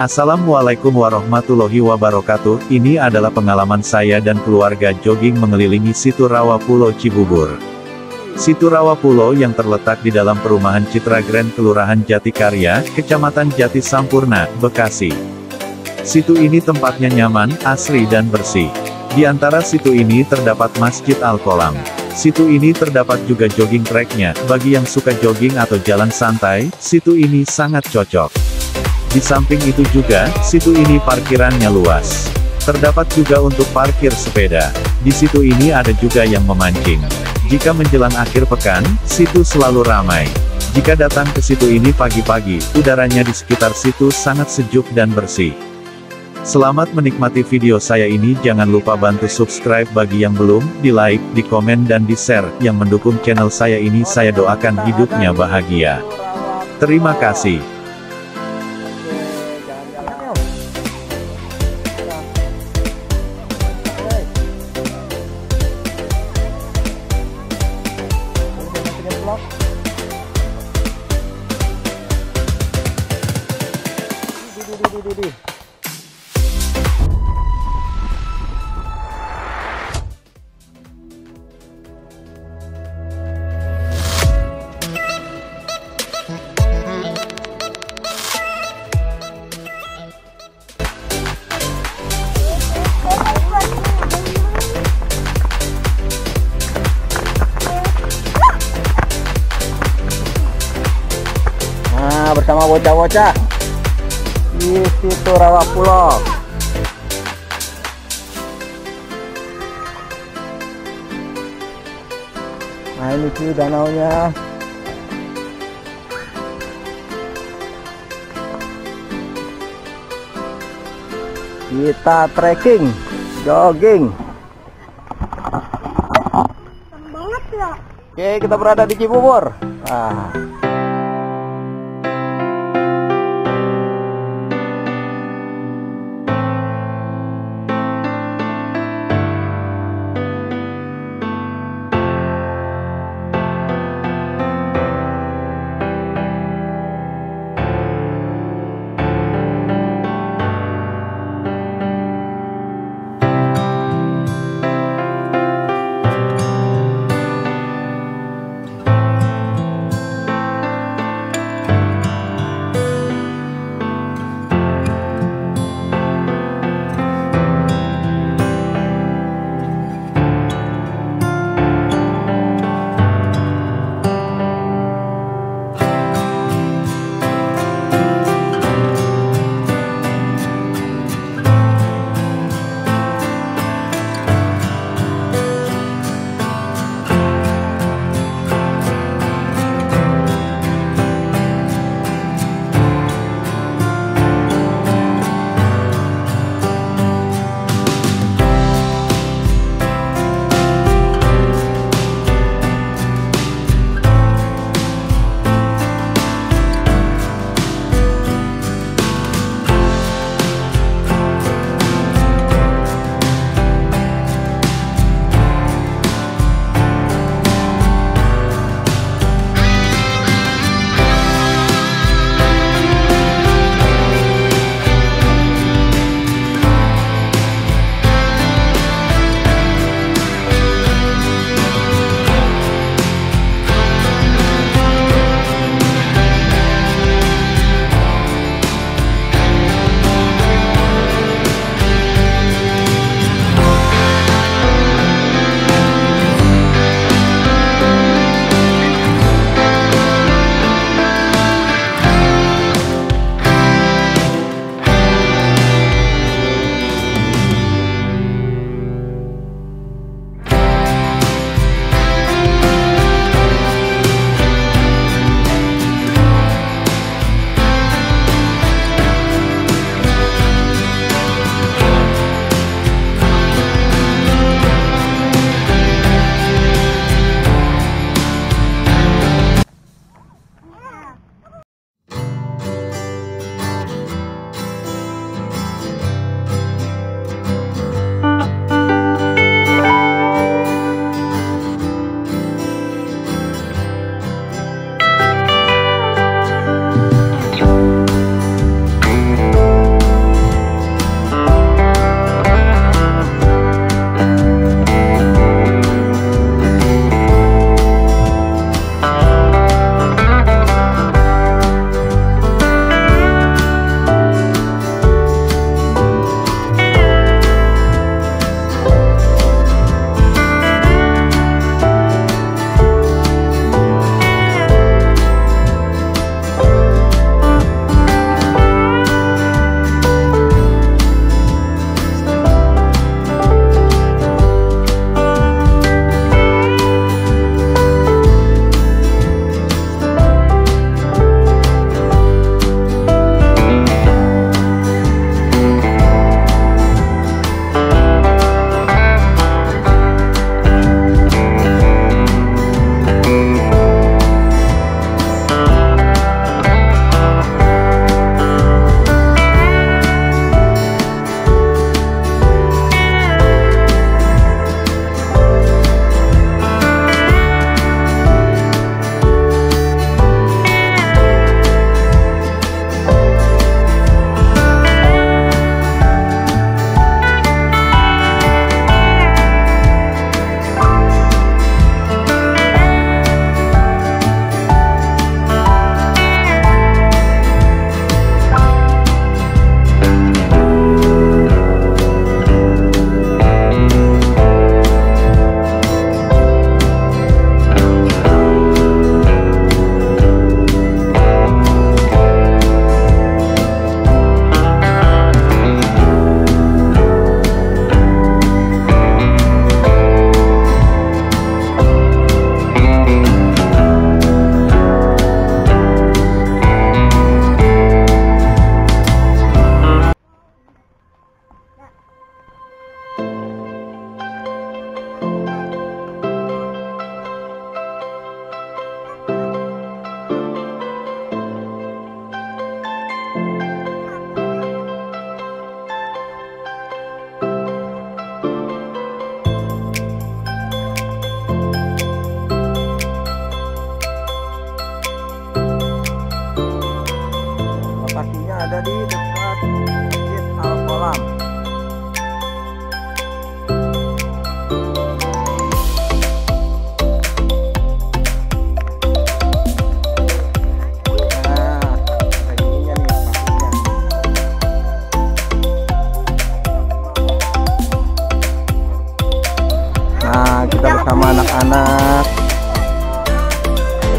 Assalamualaikum warahmatullahi wabarakatuh. Ini adalah pengalaman saya dan keluarga jogging mengelilingi situ Rawa Pulau Cibubur. Situ Rawa Pulau yang terletak di dalam perumahan Citra Grand Kelurahan Jatikarya, Kecamatan Jati Sampurna, Bekasi. Situ ini tempatnya nyaman, asri dan bersih. Di antara situ ini terdapat Masjid Al-Kolam. Situ ini terdapat juga jogging tracknya, bagi yang suka jogging atau jalan santai, situ ini sangat cocok. Di samping itu juga, situ ini parkirannya luas. Terdapat juga untuk parkir sepeda. Di situ ini ada juga yang memancing. Jika menjelang akhir pekan, situ selalu ramai. Jika datang ke situ ini pagi-pagi, udaranya di sekitar situ sangat sejuk dan bersih. Selamat menikmati video saya ini jangan lupa bantu subscribe bagi yang belum, di like, di komen dan di share, yang mendukung channel saya ini saya doakan hidupnya bahagia. Terima kasih. Nah, bersama bocah-bocah di situ Rawa Pulau. Nah, ini sih danaunya. Kita trekking, jogging. banget ya Oke, kita berada di Cibubur. Nah,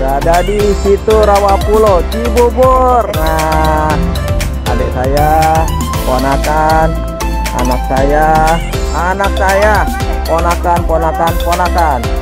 berada di situ Rawapulo Cibubur. Nah, adik saya, ponakan, anak saya, anak saya, ponakan, ponakan, ponakan.